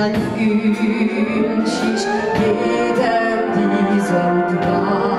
Dann wünsch ich jedem diesen Traum.